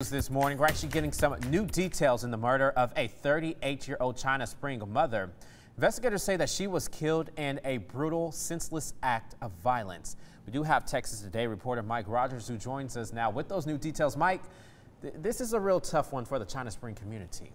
This morning, we're actually getting some new details in the murder of a 38-year-old China Spring mother. Investigators say that she was killed in a brutal, senseless act of violence. We do have Texas Today reporter Mike Rogers who joins us now with those new details. Mike, th this is a real tough one for the China Spring community.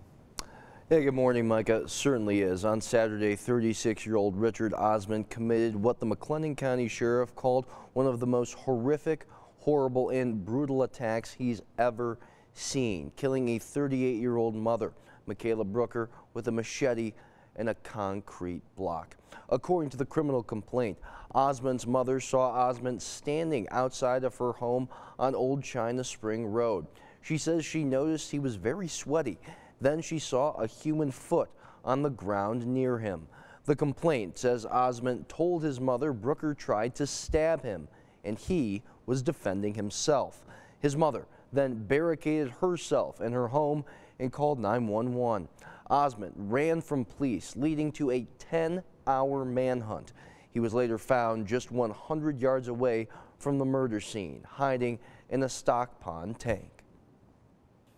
Yeah, good morning, Micah. Uh, certainly is. On Saturday, 36-year-old Richard Ozment committed what the McLennan County Sheriff called one of the most horrific, horrible, and brutal attacks he's ever seen, killing a 38-year-old mother, Michaela Brooker, with a machete and a concrete block. According to the criminal complaint, Ozment's mother saw Ozment standing outside of her home on Old China Spring Road. She says she noticed he was very sweaty. Then she saw a human foot on the ground near him. The complaint says Ozment told his mother Brooker tried to stab him and he was defending himself. His mother then barricaded herself in her home and called 911. Ozment ran from police, leading to a 10-hour manhunt. He was later found just 100 yards away from the murder scene, hiding in a stock pond tank.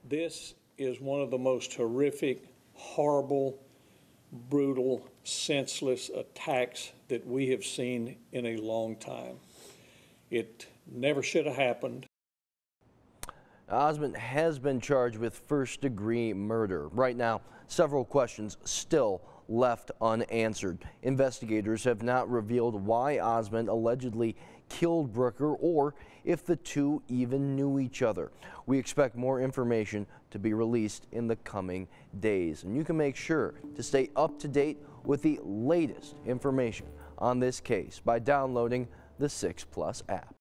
This is one of the most horrific, horrible, brutal, senseless attacks that we have seen in a long time. It never should have happened. Ozment has been charged with first degree murder. Right now, several questions still left unanswered. Investigators have not revealed why Ozment allegedly killed Brooker or if the two even knew each other. We expect more information to be released in the coming days. And you can make sure to stay up to date with the latest information on this case by downloading the 6 Plus app.